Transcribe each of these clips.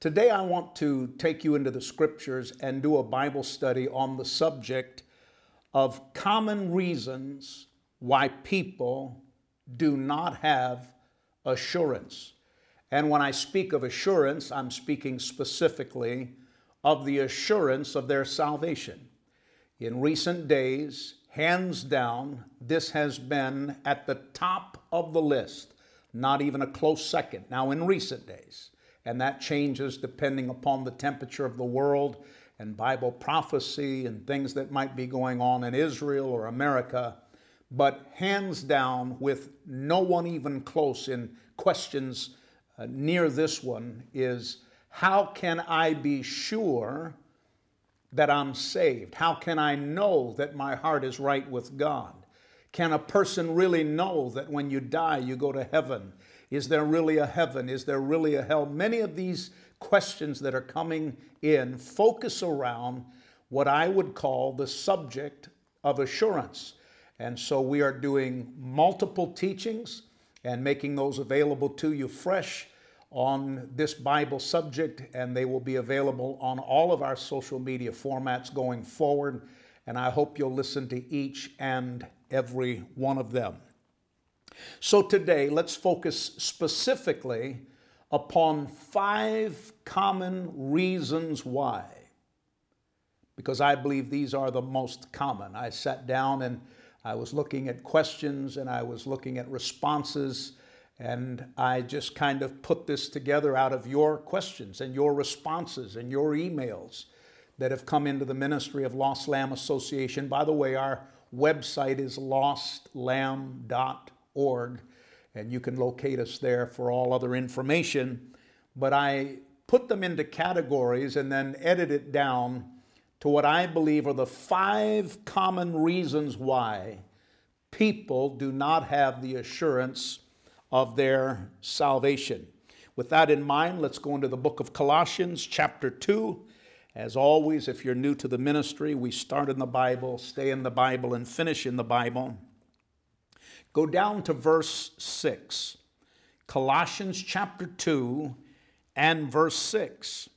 Today, I want to take you into the scriptures and do a Bible study on the subject of common reasons why people do not have assurance. And when I speak of assurance, I'm speaking specifically of the assurance of their salvation. In recent days, hands down, this has been at the top of the list, not even a close second. Now, in recent days, and that changes depending upon the temperature of the world and Bible prophecy and things that might be going on in Israel or America. But hands down, with no one even close in questions uh, near this one, is how can I be sure that I'm saved? How can I know that my heart is right with God? Can a person really know that when you die, you go to heaven? Is there really a heaven? Is there really a hell? Many of these questions that are coming in focus around what I would call the subject of assurance. And so we are doing multiple teachings and making those available to you fresh on this Bible subject, and they will be available on all of our social media formats going forward. And I hope you'll listen to each and every one of them. So today, let's focus specifically upon five common reasons why. Because I believe these are the most common. I sat down and I was looking at questions and I was looking at responses, and I just kind of put this together out of your questions and your responses and your emails that have come into the ministry of Lost Lamb Association. By the way, our website is lostlamb.org org, and you can locate us there for all other information. But I put them into categories and then edit it down to what I believe are the five common reasons why people do not have the assurance of their salvation. With that in mind, let's go into the book of Colossians, chapter 2. As always, if you're new to the ministry, we start in the Bible, stay in the Bible, and finish in the Bible. Go down to verse 6. Colossians chapter 2 and verse 6.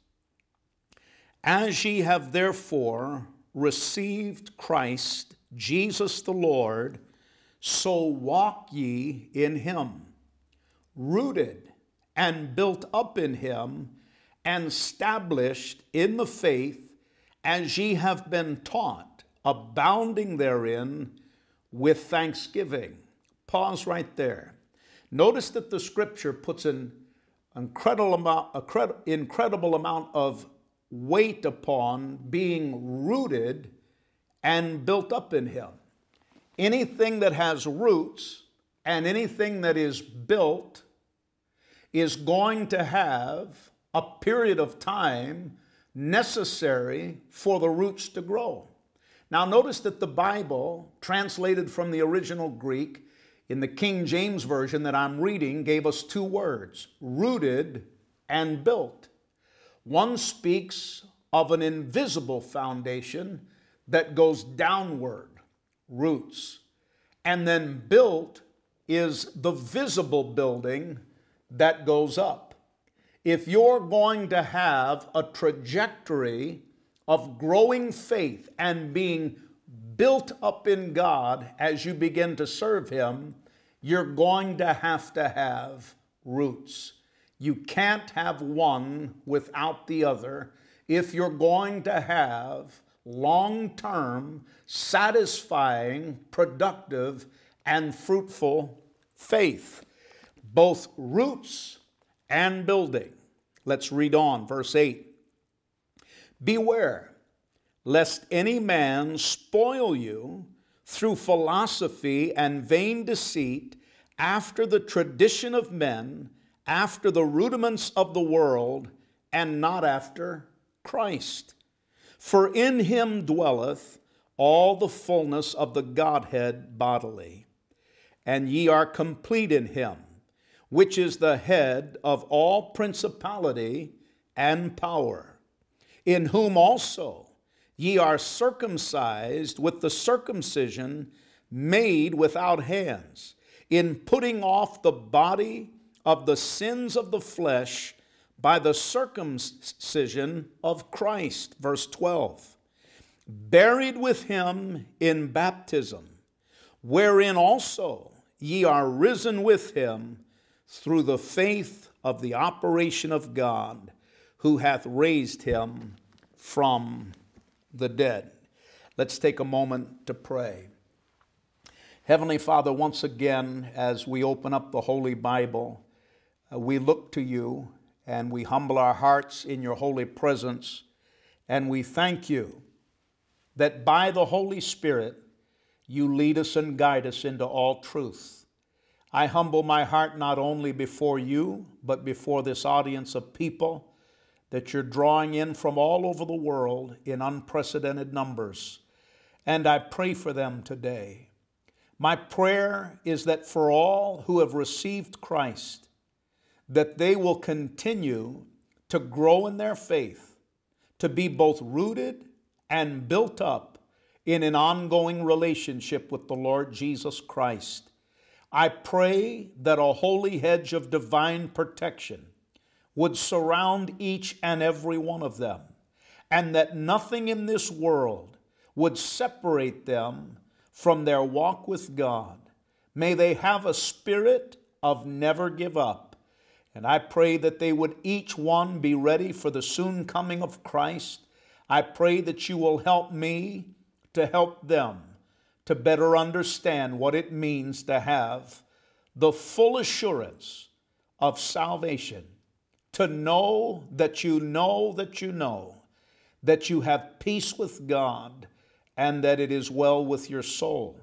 As ye have therefore received Christ, Jesus the Lord, so walk ye in him, rooted and built up in him, and established in the faith as ye have been taught, abounding therein with thanksgiving. Pause right there. Notice that the scripture puts an incredible amount, incredible amount of weight upon being rooted and built up in Him. Anything that has roots and anything that is built is going to have a period of time necessary for the roots to grow. Now, notice that the Bible, translated from the original Greek, in the King James Version that I'm reading gave us two words rooted and built. One speaks of an invisible foundation that goes downward, roots. And then built is the visible building that goes up. If you're going to have a trajectory of growing faith and being built up in God as you begin to serve Him, you're going to have to have roots. You can't have one without the other if you're going to have long term, satisfying, productive, and fruitful faith. Both roots and building. Let's read on, verse 8. Beware lest any man spoil you through philosophy and vain deceit, after the tradition of men, after the rudiments of the world, and not after Christ. For in him dwelleth all the fullness of the Godhead bodily. And ye are complete in him, which is the head of all principality and power, in whom also Ye are circumcised with the circumcision made without hands, in putting off the body of the sins of the flesh by the circumcision of Christ. Verse 12. Buried with him in baptism, wherein also ye are risen with him through the faith of the operation of God, who hath raised him from the dead. Let's take a moment to pray. Heavenly Father, once again, as we open up the Holy Bible, uh, we look to you and we humble our hearts in your holy presence, and we thank you that by the Holy Spirit you lead us and guide us into all truth. I humble my heart not only before you, but before this audience of people that you're drawing in from all over the world in unprecedented numbers. And I pray for them today. My prayer is that for all who have received Christ, that they will continue to grow in their faith, to be both rooted and built up in an ongoing relationship with the Lord Jesus Christ. I pray that a holy hedge of divine protection would surround each and every one of them, and that nothing in this world would separate them from their walk with God. May they have a spirit of never give up. And I pray that they would each one be ready for the soon coming of Christ. I pray that you will help me to help them to better understand what it means to have the full assurance of salvation, to know that you know that you know that you have peace with God and that it is well with your soul.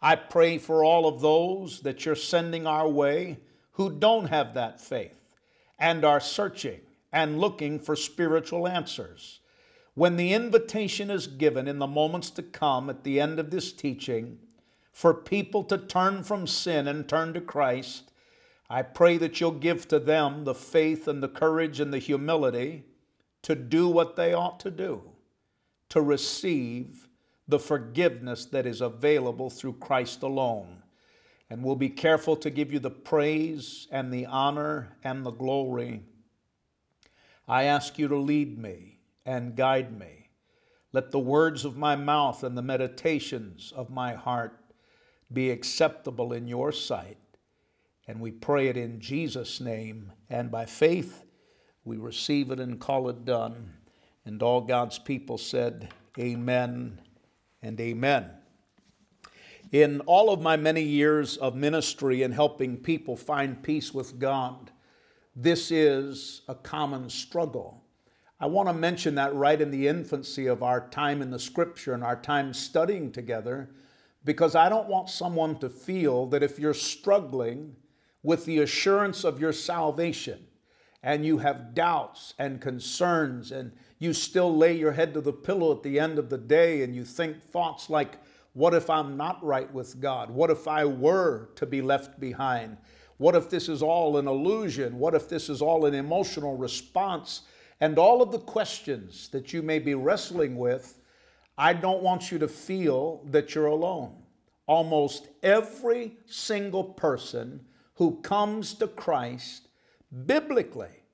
I pray for all of those that you're sending our way who don't have that faith and are searching and looking for spiritual answers. When the invitation is given in the moments to come at the end of this teaching for people to turn from sin and turn to Christ, I pray that you'll give to them the faith and the courage and the humility to do what they ought to do, to receive the forgiveness that is available through Christ alone. And we'll be careful to give you the praise and the honor and the glory. I ask you to lead me and guide me. Let the words of my mouth and the meditations of my heart be acceptable in your sight. And we pray it in Jesus' name. And by faith, we receive it and call it done. And all God's people said, Amen and amen. In all of my many years of ministry and helping people find peace with God, this is a common struggle. I want to mention that right in the infancy of our time in the scripture and our time studying together, because I don't want someone to feel that if you're struggling with the assurance of your salvation and you have doubts and concerns and you still lay your head to the pillow at the end of the day and you think thoughts like, What if I'm not right with God? What if I were to be left behind? What if this is all an illusion? What if this is all an emotional response? And all of the questions that you may be wrestling with, I don't want you to feel that you're alone. Almost every single person who comes to Christ biblically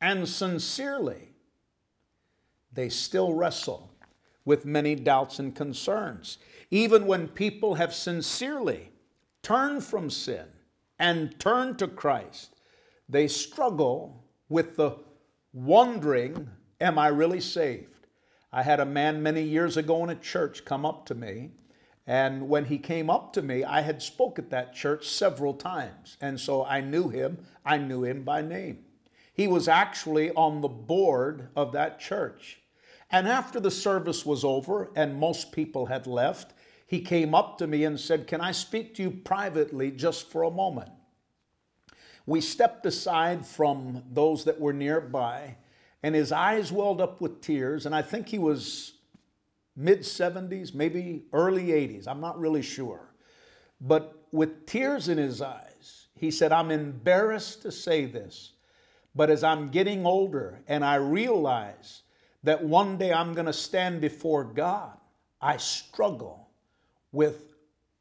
and sincerely they still wrestle with many doubts and concerns. Even when people have sincerely turned from sin and turned to Christ, they struggle with the wondering, Am I really saved? I had a man many years ago in a church come up to me. And when he came up to me, I had spoke at that church several times. And so I knew him. I knew him by name. He was actually on the board of that church. And after the service was over and most people had left, he came up to me and said, Can I speak to you privately just for a moment? We stepped aside from those that were nearby, and his eyes welled up with tears. And I think he was mid 70s, maybe early 80s. I'm not really sure. But with tears in his eyes, he said, I'm embarrassed to say this, but as I'm getting older and I realize that one day I'm going to stand before God, I struggle with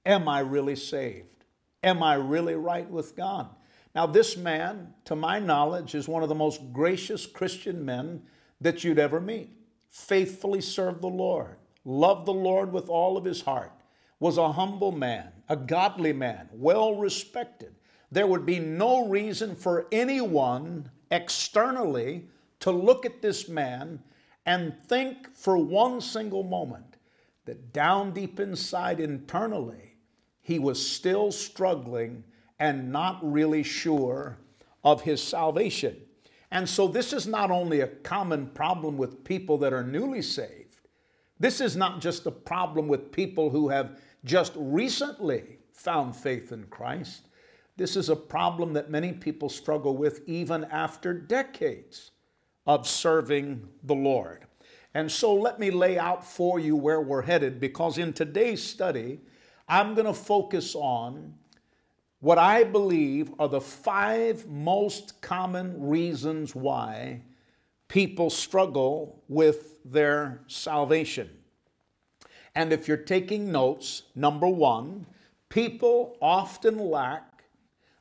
Am I really saved? Am I really right with God? Now, this man, to my knowledge, is one of the most gracious Christian men that you'd ever meet. Faithfully served the Lord, loved the Lord with all of his heart, was a humble man, a godly man, well respected. There would be no reason for anyone externally to look at this man and think for one single moment that down deep inside internally, he was still struggling and not really sure of his salvation. And so, this is not only a common problem with people that are newly saved, this is not just a problem with people who have just recently found faith in Christ. This is a problem that many people struggle with even after decades of serving the Lord. And so let me lay out for you where we're headed because in today's study, I'm going to focus on what I believe are the five most common reasons why people struggle with their salvation. And if you're taking notes, number one, people often lack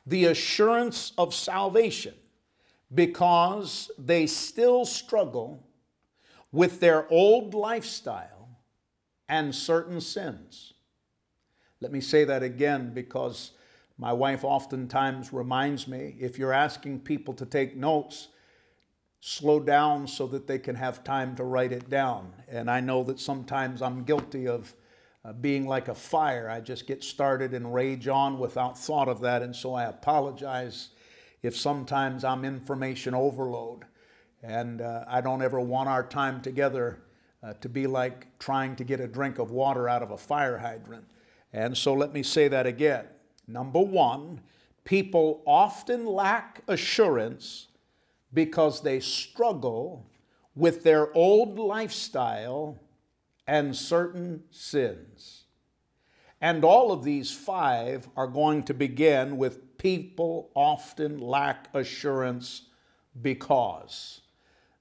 the assurance of salvation because they still struggle with their old lifestyle and certain sins. Let me say that again because my wife oftentimes reminds me if you're asking people to take notes, slow down so that they can have time to write it down. And I know that sometimes I'm guilty of uh, being like a fire. I just get started and rage on without thought of that. And so I apologize if sometimes I'm information overload. And uh, I don't ever want our time together uh, to be like trying to get a drink of water out of a fire hydrant. And so let me say that again. Number one, people often lack assurance because they struggle with their old lifestyle and certain sins. And all of these five are going to begin with people often lack assurance because.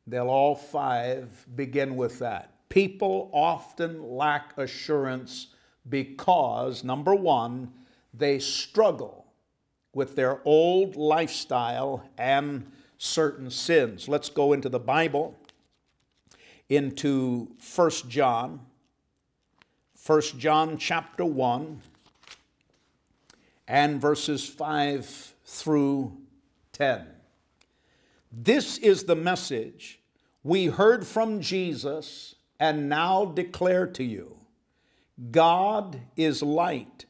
They'll all five begin with that. People often lack assurance because, number one, they struggle with their old lifestyle and certain sins. Let's go into the Bible, into 1 John, 1 John chapter 1, and verses 5 through 10. This is the message we heard from Jesus and now declare to you God is light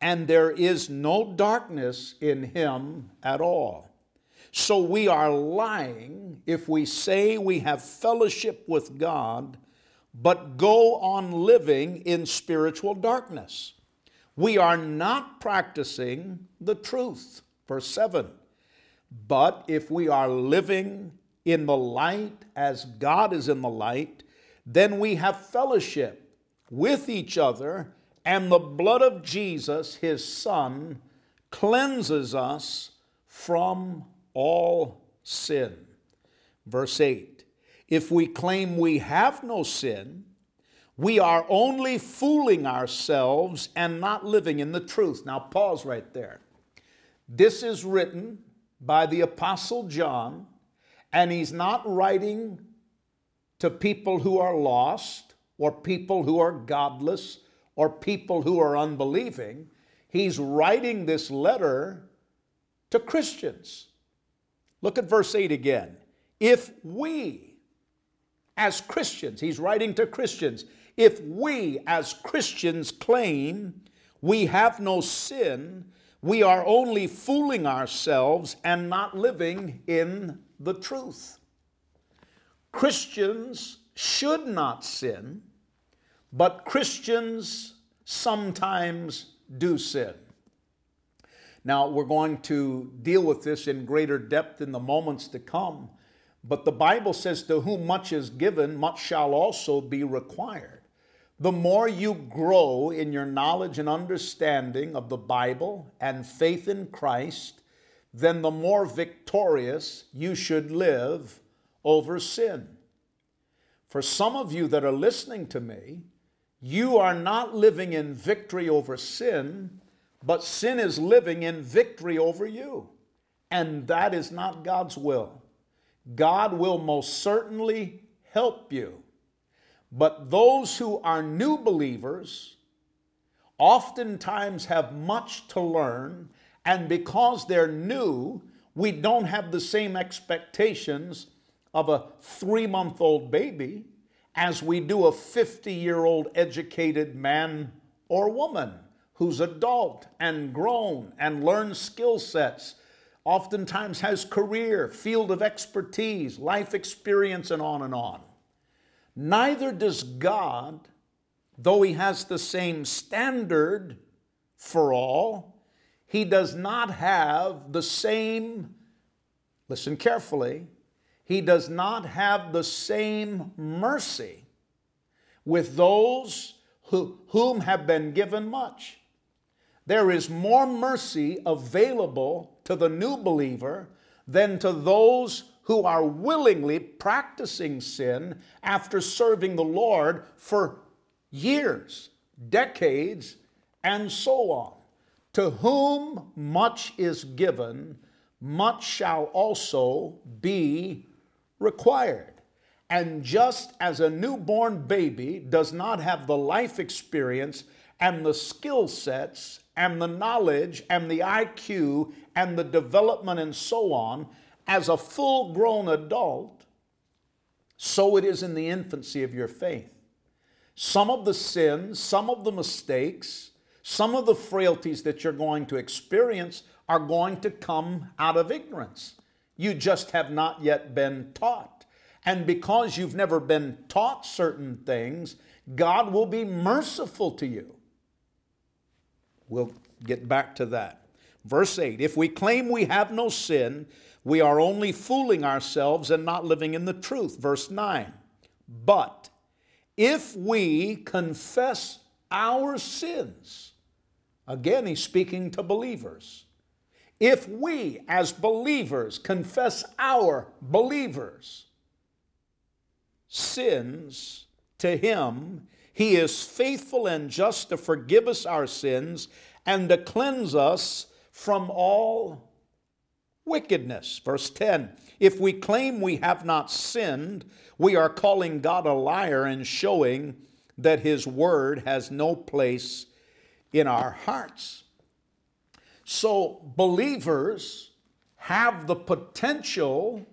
and there is no darkness in him at all. So we are lying if we say we have fellowship with God, but go on living in spiritual darkness. We are not practicing the truth. Verse 7. But if we are living in the light as God is in the light, then we have fellowship with each other and the blood of Jesus, his Son, cleanses us from all sin. Verse 8 If we claim we have no sin, we are only fooling ourselves and not living in the truth. Now, pause right there. This is written by the Apostle John, and he's not writing to people who are lost or people who are godless or people who are unbelieving. He's writing this letter to Christians. Look at verse 8 again. If we, as Christians, he's writing to Christians, if we as Christians claim we have no sin, we are only fooling ourselves and not living in the truth. Christians should not sin but Christians sometimes do sin. Now, we're going to deal with this in greater depth in the moments to come, but the Bible says, To whom much is given, much shall also be required. The more you grow in your knowledge and understanding of the Bible and faith in Christ, then the more victorious you should live over sin. For some of you that are listening to me, you are not living in victory over sin, but sin is living in victory over you. and that is not God's will. God will most certainly help you. But those who are new believers oftentimes have much to learn, and because they're new, we don't have the same expectations of a three month old baby as we do a 50 year old educated man or woman who's adult and grown and learns skill sets, oftentimes has career, field of expertise, life experience, and on and on. Neither does God, though He has the same standard for all, He does not have the same, listen carefully, He does not have the same mercy with those who, whom have been given much. There is more mercy available to the new believer than to those who are willingly practicing sin after serving the Lord for years, decades, and so on. To whom much is given, much shall also be required. And just as a newborn baby does not have the life experience and the skill sets and the knowledge and the IQ and the development and so on as a full grown adult, so it is in the infancy of your faith. Some of the sins, some of the mistakes, some of the frailties that you're going to experience are going to come out of ignorance. You just have not yet been taught. And because you've never been taught certain things, God will be merciful to you. We'll get back to that. Verse 8 If we claim we have no sin, we are only fooling ourselves and not living in the truth. Verse 9. But if we confess our sins, again, he's speaking to believers. If we, as believers, confess our believers' sins to him, he is faithful and just to forgive us our sins and to cleanse us from all wickedness. Verse 10 If we claim we have not sinned, we are calling God a liar and showing that his word has no place in our hearts. So, believers have the potential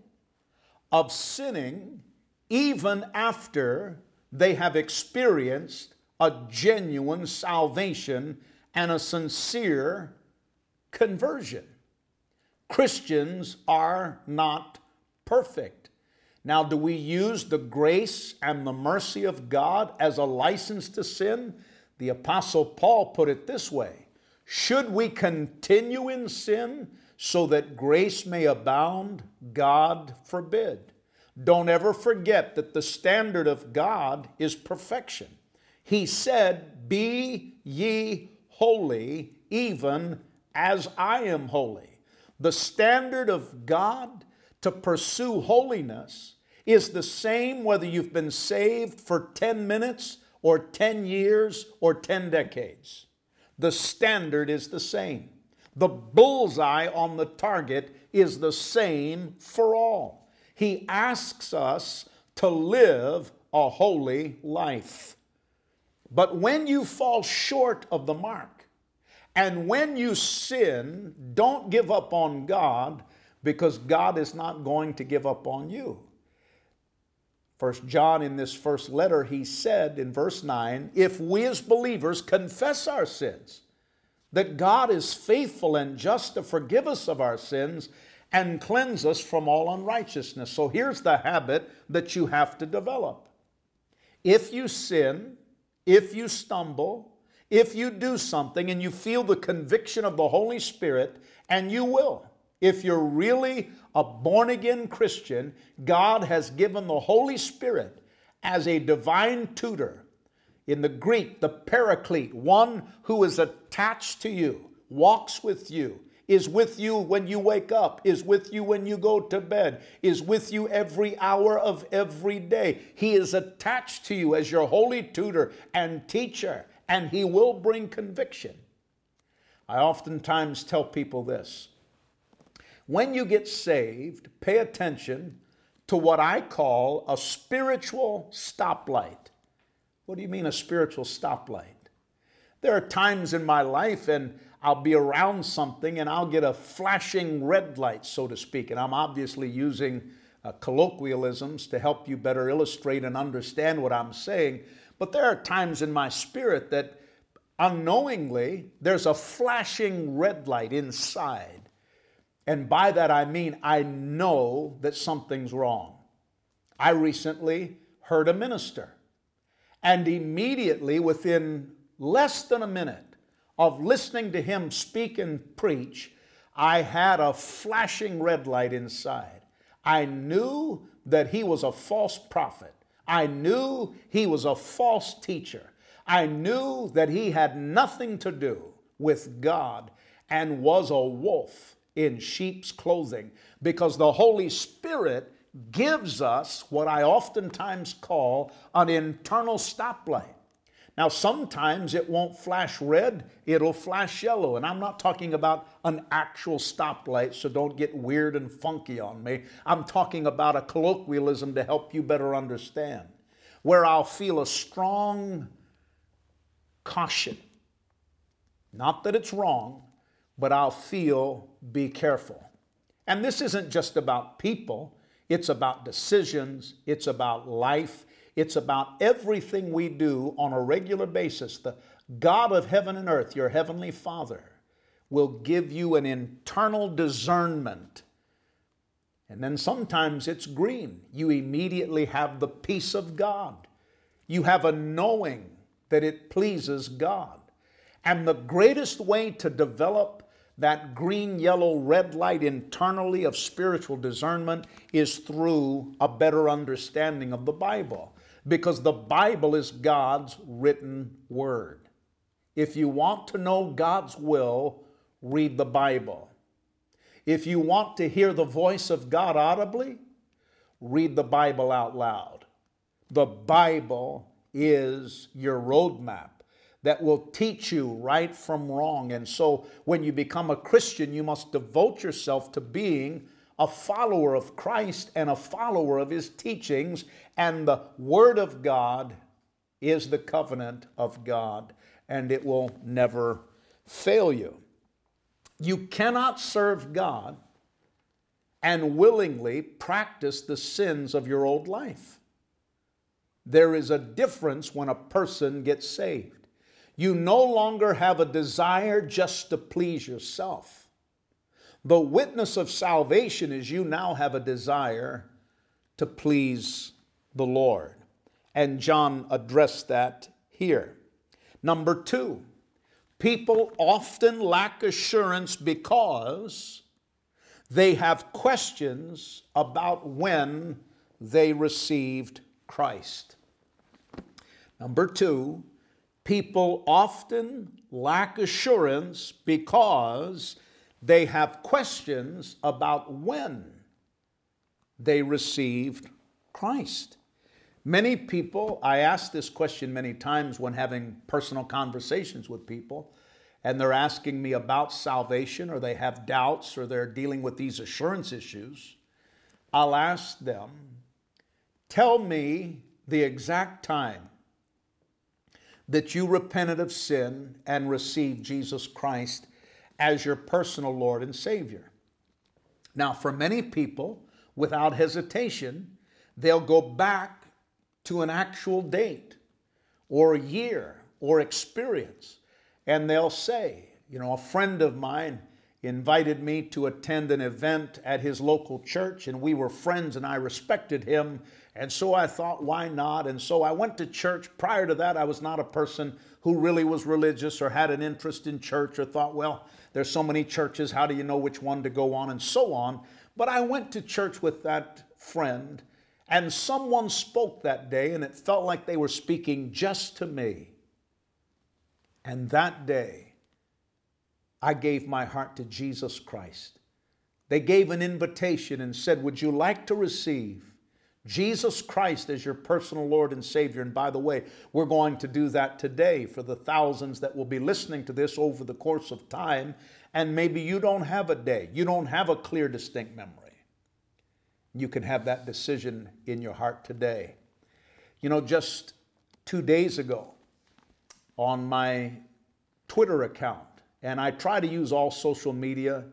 of sinning even after they have experienced a genuine salvation and a sincere conversion. Christians are not perfect. Now, do we use the grace and the mercy of God as a license to sin? The Apostle Paul put it this way Should we continue in sin so that grace may abound? God forbid. Don't ever forget that the standard of God is perfection. He said, Be ye holy, even as I am holy. The standard of God to pursue holiness is the same whether you've been saved for 10 minutes or 10 years or 10 decades. The standard is the same. The bullseye on the target is the same for all. He asks us to live a holy life. But when you fall short of the mark, and when you sin, don't give up on God because God is not going to give up on you. First John, in this first letter, he said in verse 9, if we as believers confess our sins, that God is faithful and just to forgive us of our sins and cleanse us from all unrighteousness. So here's the habit that you have to develop. If you sin, if you stumble, if you do something and you feel the conviction of the Holy Spirit, and you will, if you're really a born again Christian, God has given the Holy Spirit as a divine tutor. In the Greek, the paraclete, one who is attached to you, walks with you, is with you when you wake up, is with you when you go to bed, is with you every hour of every day. He is attached to you as your holy tutor and teacher and He will bring conviction. I oftentimes tell people this when you get saved, pay attention to what I call a spiritual stoplight. What do you mean, a spiritual stoplight? There are times in my life, and I'll be around something and I'll get a flashing red light, so to speak. And I'm obviously using uh, colloquialisms to help you better illustrate and understand what I'm saying. But there are times in my spirit that unknowingly there's a flashing red light inside. And by that I mean I know that something's wrong. I recently heard a minister, and immediately within less than a minute, of listening to him speak and preach, I had a flashing red light inside. I knew that he was a false prophet. I knew he was a false teacher. I knew that he had nothing to do with God and was a wolf in sheep's clothing because the Holy Spirit gives us what I oftentimes call an internal stoplight. Now, sometimes it won't flash red, it'll flash yellow. And I'm not talking about an actual stoplight, so don't get weird and funky on me. I'm talking about a colloquialism to help you better understand, where I'll feel a strong caution. Not that it's wrong, but I'll feel be careful. And this isn't just about people, it's about decisions, it's about life, it's about everything we do on a regular basis. The God of heaven and earth, your heavenly Father, will give you an internal discernment. And then sometimes it's green. You immediately have the peace of God. You have a knowing that it pleases God. And the greatest way to develop that green, yellow, red light internally of spiritual discernment is through a better understanding of the Bible because the Bible is God's written word. If you want to know God's will, read the Bible. If you want to hear the voice of God audibly, read the Bible out loud. The Bible is your roadmap that will teach you right from wrong. And so when you become a Christian, you must devote yourself to being a follower of Christ and a follower of his teachings, and the Word of God is the covenant of God, and it will never fail you. You cannot serve God and willingly practice the sins of your old life. There is a difference when a person gets saved. You no longer have a desire just to please yourself. The witness of salvation is you now have a desire to please the Lord. And John addressed that here. Number two, people often lack assurance because they have questions about when they received Christ. Number two, people often lack assurance because they have questions about when they received Christ. Many people, I ask this question many times when having personal conversations with people, and they're asking me about salvation, or they have doubts, or they're dealing with these assurance issues. I'll ask them, Tell me the exact time that you repented of sin and received Jesus Christ as your personal Lord and Savior. Now, for many people, without hesitation, they'll go back to an actual date or a year or experience, and they'll say, you know, a friend of mine invited me to attend an event at his local church, and we were friends, and I respected him. And so I thought, why not? And so I went to church. Prior to that, I was not a person who really was religious or had an interest in church or thought, well, there's so many churches, how do you know which one to go on, and so on. But I went to church with that friend, and someone spoke that day, and it felt like they were speaking just to me. And that day, I gave my heart to Jesus Christ. They gave an invitation and said, Would you like to receive Jesus Christ as your personal Lord and Savior. And by the way, we're going to do that today for the thousands that will be listening to this over the course of time. And maybe you don't have a day, you don't have a clear, distinct memory. You can have that decision in your heart today. You know, just two days ago on my Twitter account, and I try to use all social media.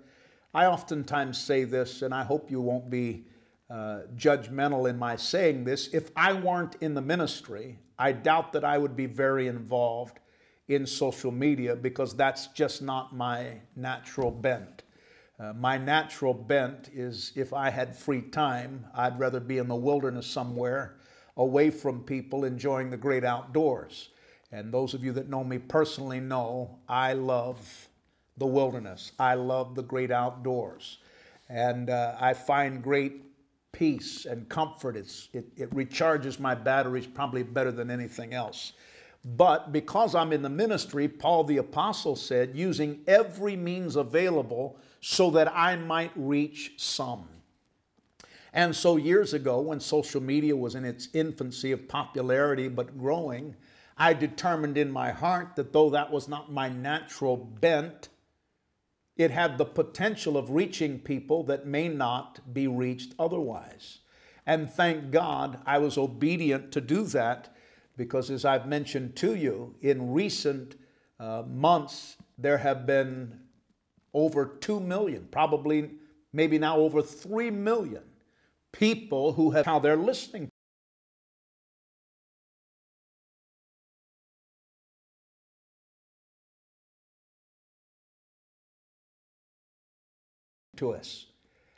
I oftentimes say this, and I hope you won't be uh, judgmental in my saying this. If I weren't in the ministry, I doubt that I would be very involved in social media because that's just not my natural bent. Uh, my natural bent is if I had free time, I'd rather be in the wilderness somewhere, away from people, enjoying the great outdoors. And those of you that know me personally know I love the wilderness. I love the great outdoors. And uh, I find great peace and comfort. It's, it, it recharges my batteries probably better than anything else. But because I'm in the ministry, Paul the Apostle said, using every means available so that I might reach some. And so, years ago, when social media was in its infancy of popularity but growing, I determined in my heart that though that was not my natural bent, it had the potential of reaching people that may not be reached otherwise. And thank God I was obedient to do that because, as I've mentioned to you, in recent uh, months, there have been over 2 million, probably maybe now over 3 million people who have how they're listening to us.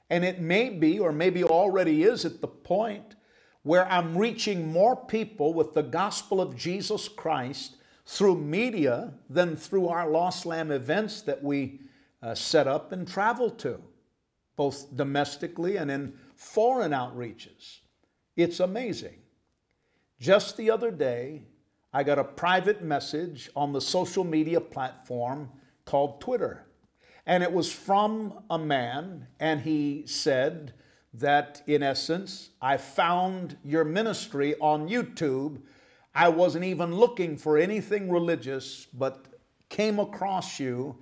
And it may be, or maybe already is, at the point where I'm reaching more people with the gospel of Jesus Christ through media than through our Lost Lamb events that we uh, set up and travel to, both domestically and in foreign outreaches. It's amazing. Just the other day, I got a private message on the social media platform called Twitter. And it was from a man, and he said that in essence, I found your ministry on YouTube. I wasn't even looking for anything religious, but came across you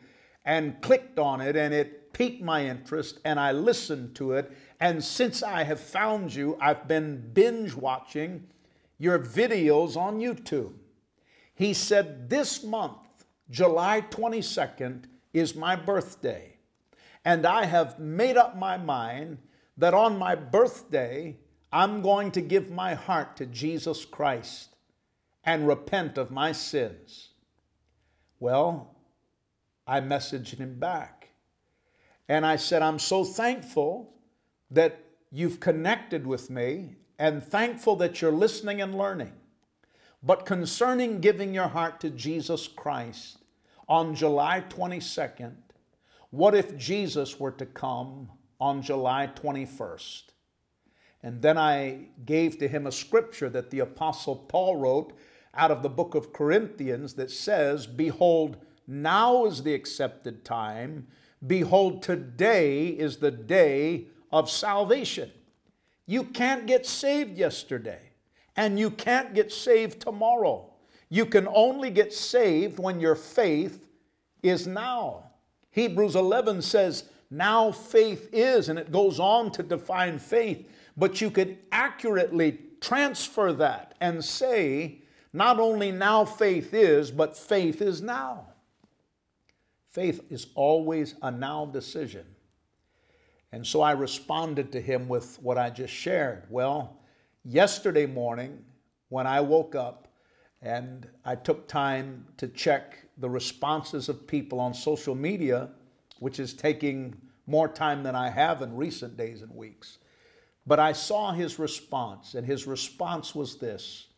and clicked on it, and it piqued my interest, and I listened to it. And since I have found you, I've been binge watching your videos on YouTube. He said, This month, July 22nd, is my birthday. And I have made up my mind that on my birthday, I'm going to give my heart to Jesus Christ and repent of my sins. Well, I messaged him back. And I said, I'm so thankful that you've connected with me and thankful that you're listening and learning. But concerning giving your heart to Jesus Christ, on July 22nd, what if Jesus were to come on July 21st? And then I gave to him a scripture that the Apostle Paul wrote out of the book of Corinthians that says, Behold, now is the accepted time. Behold, today is the day of salvation. You can't get saved yesterday, and you can't get saved tomorrow. You can only get saved when your faith is now. Hebrews 11 says, now faith is, and it goes on to define faith, but you could accurately transfer that and say, not only now faith is, but faith is now. Faith is always a now decision. And so I responded to him with what I just shared. Well, yesterday morning, when I woke up, and I took time to check the responses of people on social media, which is taking more time than I have in recent days and weeks. But I saw his response, and his response was this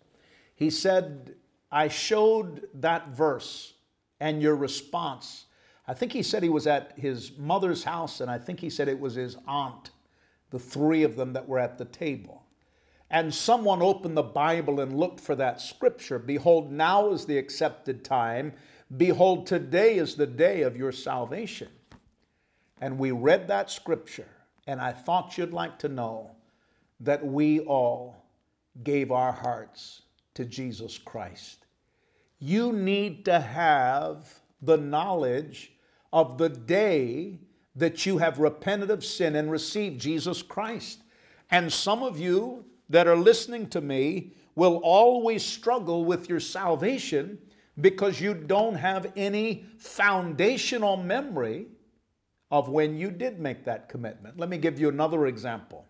He said, I showed that verse and your response. I think he said he was at his mother's house, and I think he said it was his aunt, the three of them that were at the table and someone opened the Bible and looked for that scripture, behold, now is the accepted time. Behold, today is the day of your salvation. And we read that scripture, and I thought you'd like to know that we all gave our hearts to Jesus Christ. You need to have the knowledge of the day that you have repented of sin and received Jesus Christ. And some of you that are listening to me will always struggle with your salvation because you don't have any foundational memory of when you did make that commitment. Let me give you another example.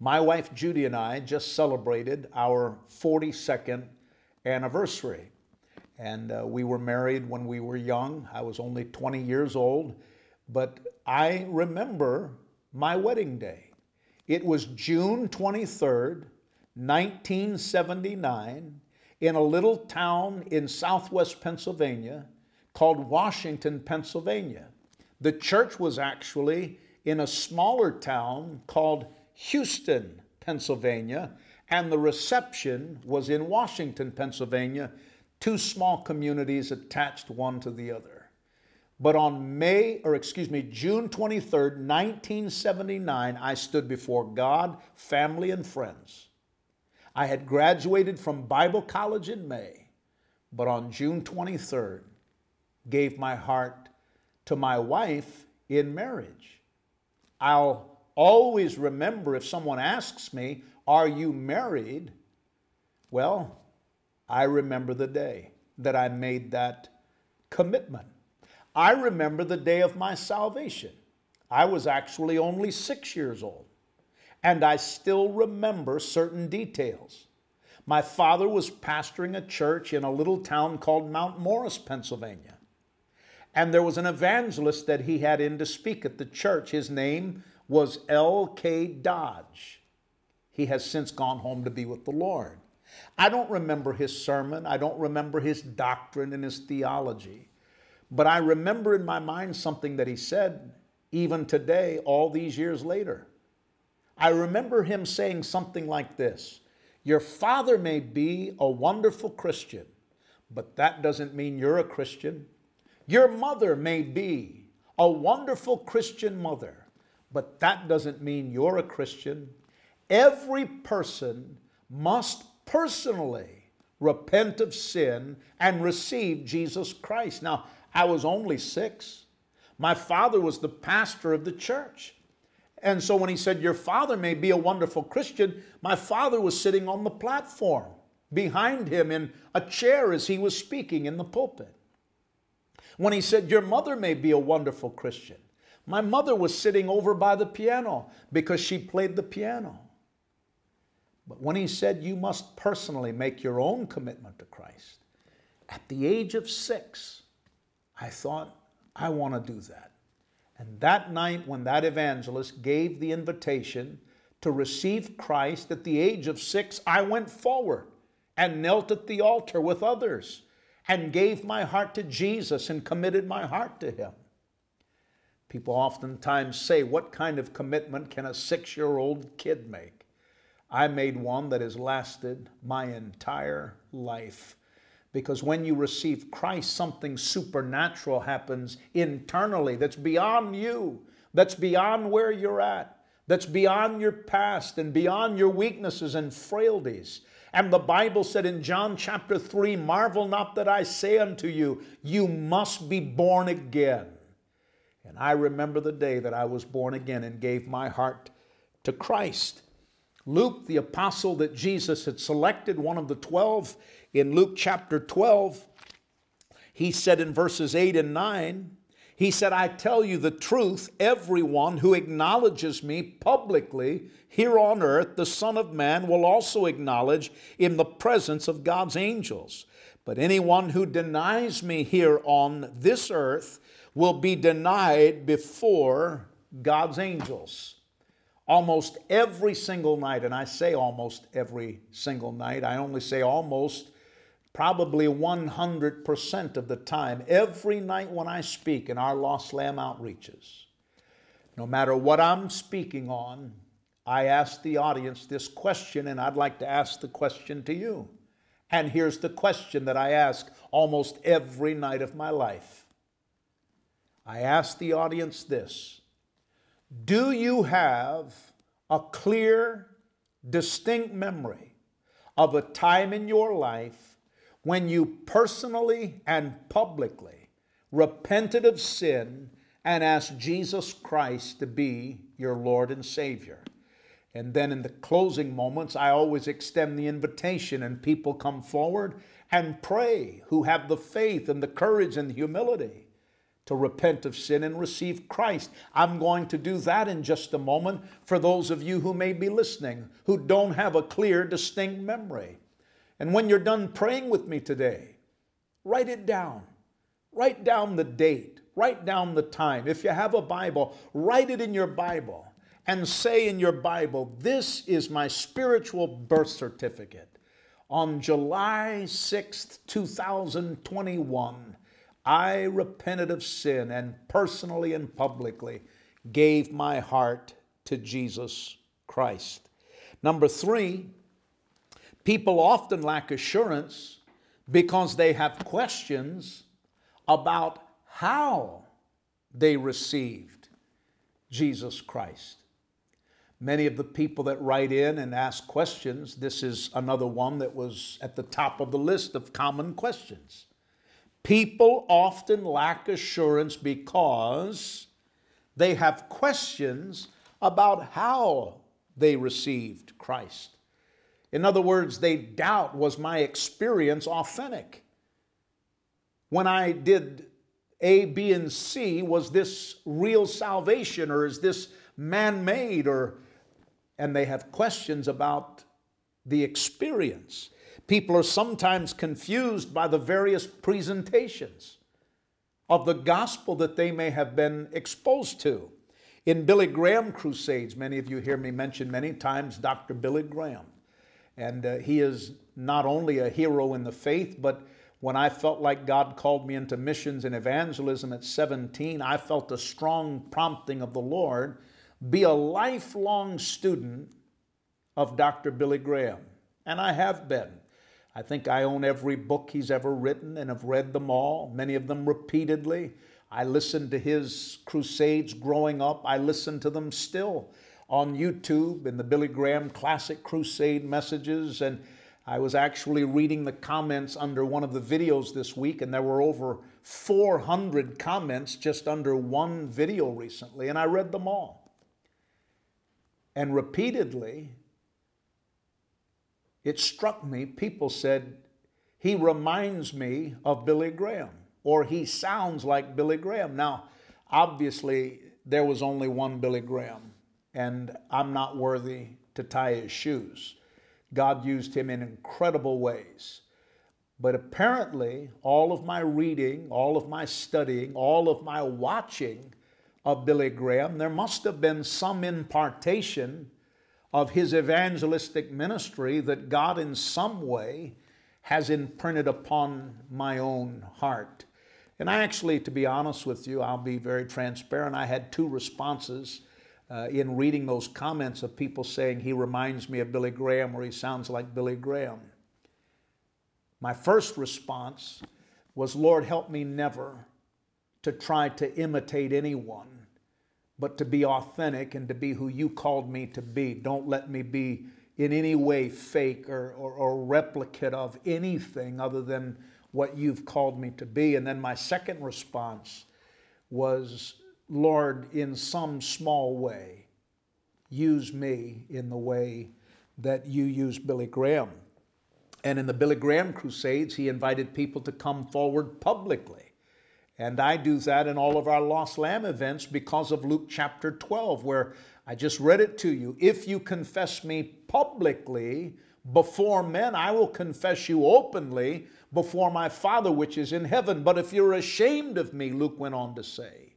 My wife Judy and I just celebrated our 42nd anniversary. And uh, we were married when we were young. I was only 20 years old. But I remember my wedding day. It was June 23rd, 1979, in a little town in southwest Pennsylvania called Washington, Pennsylvania. The church was actually in a smaller town called Houston, Pennsylvania, and the reception was in Washington, Pennsylvania, two small communities attached one to the other. But on May, or excuse me, June 23rd, 1979, I stood before God, family, and friends. I had graduated from Bible college in May, but on June 23rd, gave my heart to my wife in marriage. I'll always remember if someone asks me, Are you married? Well, I remember the day that I made that commitment. I remember the day of my salvation. I was actually only six years old, and I still remember certain details. My father was pastoring a church in a little town called Mount Morris, Pennsylvania. And there was an evangelist that he had in to speak at the church. His name was L.K. Dodge. He has since gone home to be with the Lord. I don't remember his sermon, I don't remember his doctrine and his theology. But I remember in my mind something that he said even today, all these years later. I remember him saying something like this Your father may be a wonderful Christian, but that doesn't mean you're a Christian. Your mother may be a wonderful Christian mother, but that doesn't mean you're a Christian. Every person must personally repent of sin and receive Jesus Christ. Now, I was only six. My father was the pastor of the church. And so when he said, Your father may be a wonderful Christian, my father was sitting on the platform behind him in a chair as he was speaking in the pulpit. When he said, Your mother may be a wonderful Christian, my mother was sitting over by the piano because she played the piano. But when he said, You must personally make your own commitment to Christ, at the age of six, I thought, I want to do that. And that night, when that evangelist gave the invitation to receive Christ at the age of six, I went forward and knelt at the altar with others and gave my heart to Jesus and committed my heart to Him. People oftentimes say, What kind of commitment can a six year old kid make? I made one that has lasted my entire life. Because when you receive Christ, something supernatural happens internally that's beyond you, that's beyond where you're at, that's beyond your past and beyond your weaknesses and frailties. And the Bible said in John chapter 3 Marvel not that I say unto you, you must be born again. And I remember the day that I was born again and gave my heart to Christ. Luke, the apostle that Jesus had selected, one of the twelve, in Luke chapter 12, he said in verses 8 and 9, he said, I tell you the truth, everyone who acknowledges me publicly here on earth, the Son of Man will also acknowledge in the presence of God's angels. But anyone who denies me here on this earth will be denied before God's angels. Almost every single night, and I say almost every single night, I only say almost probably 100% of the time, every night when I speak in our Lost Lamb outreaches, no matter what I'm speaking on, I ask the audience this question, and I'd like to ask the question to you. And here's the question that I ask almost every night of my life. I ask the audience this Do you have a clear, distinct memory of a time in your life when you personally and publicly repented of sin and asked Jesus Christ to be your Lord and Savior. And then in the closing moments, I always extend the invitation, and people come forward and pray who have the faith and the courage and the humility to repent of sin and receive Christ. I'm going to do that in just a moment for those of you who may be listening who don't have a clear, distinct memory. And when you're done praying with me today, write it down. Write down the date, write down the time. If you have a Bible, write it in your Bible and say in your Bible, This is my spiritual birth certificate. On July 6th, 2021, I repented of sin and personally and publicly gave my heart to Jesus Christ. Number three, people often lack assurance because they have questions about how they received Jesus Christ. Many of the people that write in and ask questions, this is another one that was at the top of the list of common questions. People often lack assurance because they have questions about how they received Christ. In other words, they doubt was my experience authentic? When I did A, B, and C, was this real salvation or is this man made? Or, and they have questions about the experience. People are sometimes confused by the various presentations of the gospel that they may have been exposed to. In Billy Graham crusades, many of you hear me mention many times Dr. Billy Graham. And uh, he is not only a hero in the faith, but when I felt like God called me into missions and evangelism at 17, I felt a strong prompting of the Lord be a lifelong student of Dr. Billy Graham. And I have been. I think I own every book he's ever written and have read them all, many of them repeatedly. I listened to his crusades growing up. I listen to them still on YouTube in the Billy Graham Classic Crusade messages. And I was actually reading the comments under one of the videos this week, and there were over 400 comments just under one video recently, and I read them all. And repeatedly, it struck me, people said, he reminds me of Billy Graham, or he sounds like Billy Graham. Now, obviously, there was only one Billy Graham, and I'm not worthy to tie his shoes. God used him in incredible ways. But apparently, all of my reading, all of my studying, all of my watching of Billy Graham, there must have been some impartation of his evangelistic ministry that God, in some way, has imprinted upon my own heart. And I actually, to be honest with you, I'll be very transparent. I had two responses uh, in reading those comments of people saying he reminds me of Billy Graham or he sounds like Billy Graham. My first response was, Lord, help me never to try to imitate anyone but to be authentic and to be who you called me to be. Don't let me be in any way fake or, or, or replicate of anything other than what you've called me to be. And then my second response was, Lord, in some small way, use me in the way that you used Billy Graham. And in the Billy Graham Crusades, he invited people to come forward publicly and I do that in all of our Lost Lamb events because of Luke chapter 12, where I just read it to you. If you confess me publicly before men, I will confess you openly before my Father which is in heaven. But if you're ashamed of me, Luke went on to say,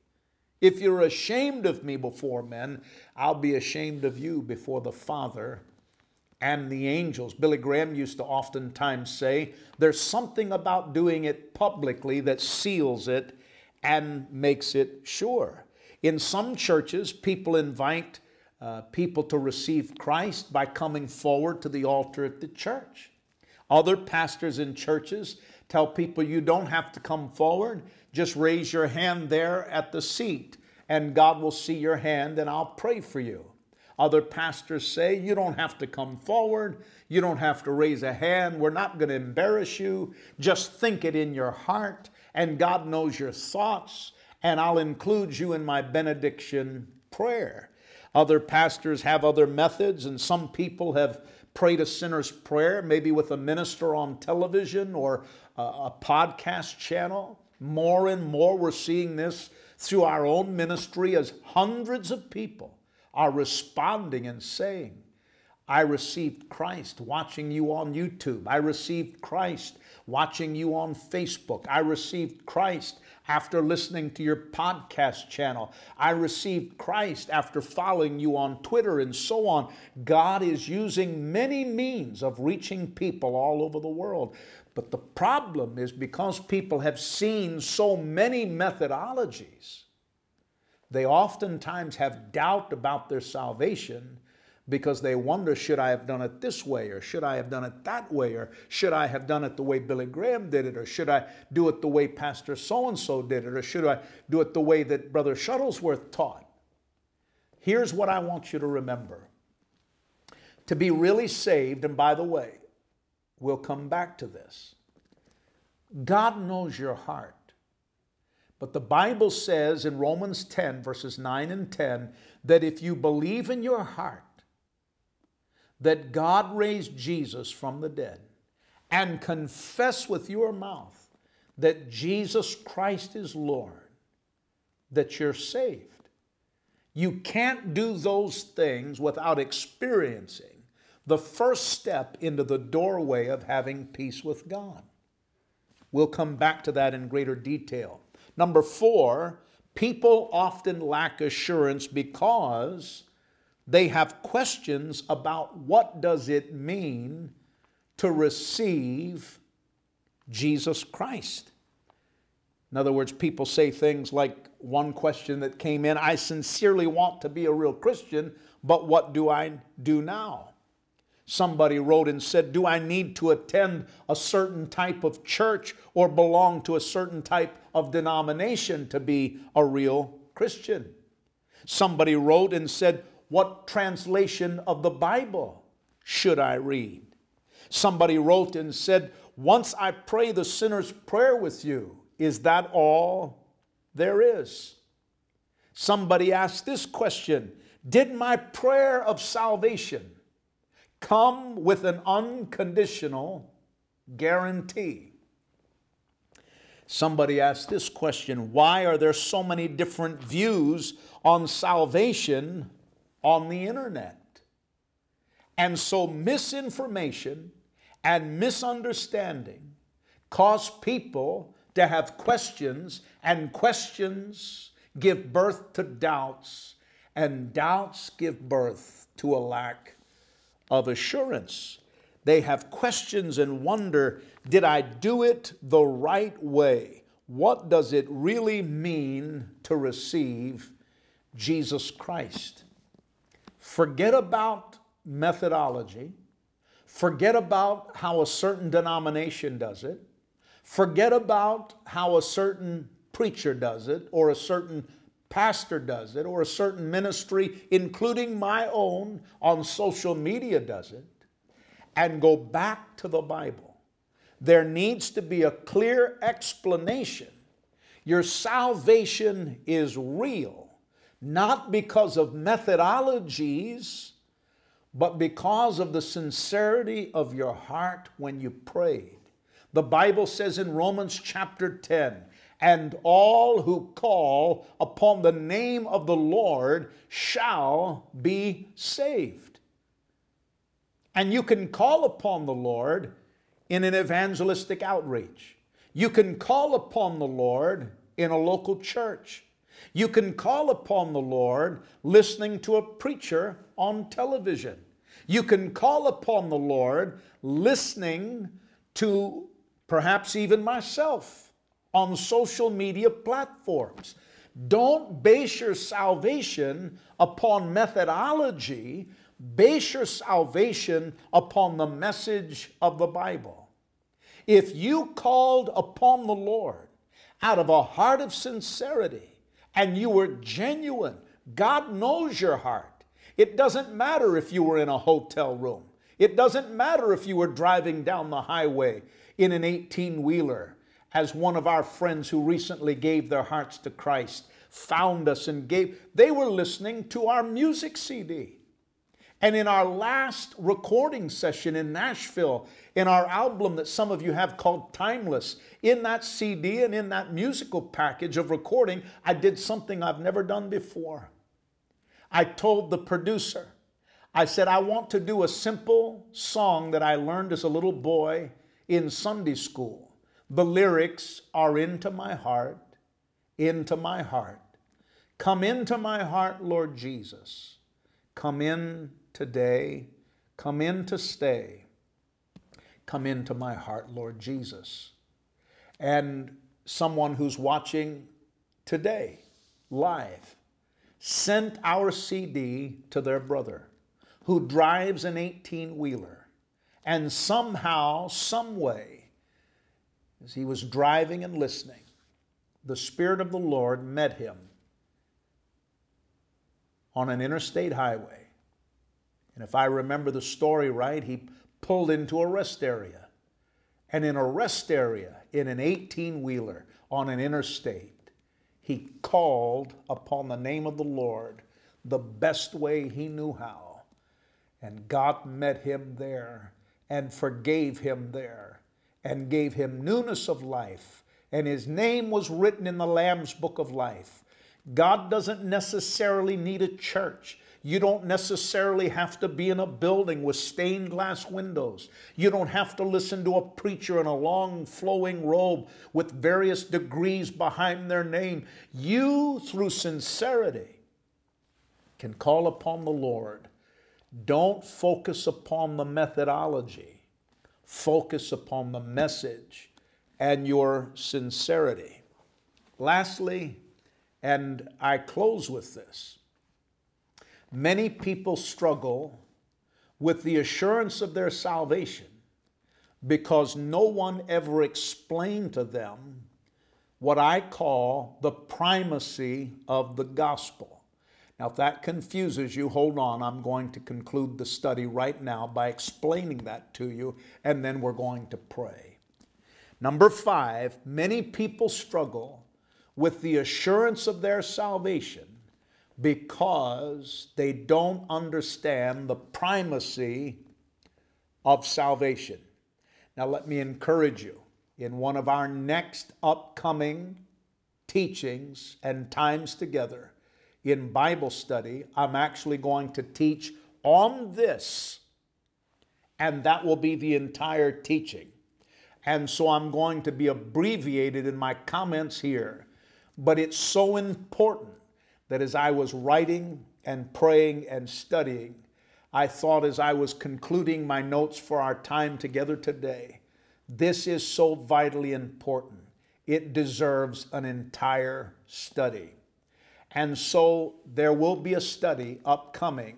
if you're ashamed of me before men, I'll be ashamed of you before the Father and the angels. Billy Graham used to oftentimes say, There's something about doing it publicly that seals it and makes it sure. In some churches, people invite uh, people to receive Christ by coming forward to the altar at the church. Other pastors in churches tell people you don't have to come forward, just raise your hand there at the seat, and God will see your hand and I'll pray for you. Other pastors say you don't have to come forward, you don't have to raise a hand, we're not going to embarrass you. Just think it in your heart, and God knows your thoughts, and I'll include you in my benediction prayer. Other pastors have other methods, and some people have prayed a sinner's prayer, maybe with a minister on television or a, podcast channel. More and more, we're seeing this through our own ministry as hundreds of people are responding and saying, I received Christ watching you on YouTube. I received Christ watching you on Facebook. I received Christ after listening to your podcast channel. I received Christ after following you on Twitter and so on. God is using many means of reaching people all over the world. But the problem is because people have seen so many methodologies, they oftentimes have doubt about their salvation because they wonder should I have done it this way or should I have done it that way or should I have done it the way Billy Graham did it or should I do it the way Pastor so and so did it or should I do it the way that Brother Shuttlesworth taught. Here's what I want you to remember. To be really saved, and by the way, we'll come back to this. God knows your heart. But the Bible says in Romans 10, verses 9 and 10, that if you believe in your heart that God raised Jesus from the dead and confess with your mouth that Jesus Christ is Lord, that you're saved. You can't do those things without experiencing the first step into the doorway of having peace with God. We'll come back to that in greater detail. Number four, people often lack assurance because they have questions about what does it mean to receive Jesus Christ. In other words, people say things like one question that came in I sincerely want to be a real Christian, but what do I do now? Somebody wrote and said, Do I need to attend a certain type of church or belong to a certain type of denomination to be a real Christian? Somebody wrote and said, what translation of the Bible should I read? Somebody wrote and said, Once I pray the sinner's prayer with you, is that all there is? Somebody asked this question Did my prayer of salvation come with an unconditional guarantee? Somebody asked this question Why are there so many different views on salvation on the internet. And so misinformation and misunderstanding cause people to have questions, and questions give birth to doubts, and doubts give birth to a lack of assurance. They have questions and wonder did I do it the right way? What does it really mean to receive Jesus Christ? Forget about methodology. Forget about how a certain denomination does it. Forget about how a certain preacher does it or a certain pastor does it or a certain ministry, including my own on social media, does it. And go back to the Bible. There needs to be a clear explanation. Your salvation is real not because of methodologies, but because of the sincerity of your heart when you prayed. The Bible says in Romans chapter 10, and all who call upon the name of the Lord shall be saved. And you can call upon the Lord in an evangelistic outreach. You can call upon the Lord in a local church. You can call upon the Lord listening to a preacher on television. You can call upon the Lord listening to perhaps even myself on social media platforms. Don't base your salvation upon methodology, base your salvation upon the message of the Bible. If you called upon the Lord out of a heart of sincerity, and you were genuine. God knows your heart. It doesn't matter if you were in a hotel room. It doesn't matter if you were driving down the highway in an 18 wheeler, as one of our friends who recently gave their hearts to Christ found us and gave, they were listening to our music CD. And in our last recording session in Nashville, in our album that some of you have called Timeless, in that CD and in that musical package of recording, I did something I've never done before. I told the producer, I said, I want to do a simple song that I learned as a little boy in Sunday school. The lyrics are into my heart, into my heart. Come into my heart, Lord Jesus. Come in today. Come in to stay. Come into my heart, Lord Jesus. And someone who's watching today, live, sent our CD to their brother who drives an 18 wheeler. And somehow, some way, as he was driving and listening, the Spirit of the Lord met him on an interstate highway. And if I remember the story right, he pulled into a rest area. And in a rest area, in an 18 wheeler on an interstate, he called upon the name of the Lord the best way he knew how. And God met him there and forgave him there and gave him newness of life. And his name was written in the Lamb's book of life. God doesn't necessarily need a church. You don't necessarily have to be in a building with stained glass windows. You don't have to listen to a preacher in a long flowing robe with various degrees behind their name. You, through sincerity, can call upon the Lord. Don't focus upon the methodology, focus upon the message and your sincerity. Lastly, and I close with this many people struggle with the assurance of their salvation because no one ever explained to them what I call the primacy of the gospel. Now, if that confuses you, hold on. I'm going to conclude the study right now by explaining that to you, and then we're going to pray. Number five, many people struggle with the assurance of their salvation because they don't understand the primacy of salvation. Now, let me encourage you in one of our next upcoming teachings and times together in Bible study, I'm actually going to teach on this, and that will be the entire teaching. And so I'm going to be abbreviated in my comments here but it's so important that as I was writing and praying and studying, I thought as I was concluding my notes for our time together today, this is so vitally important. It deserves an entire study. And so there will be a study upcoming